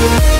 We'll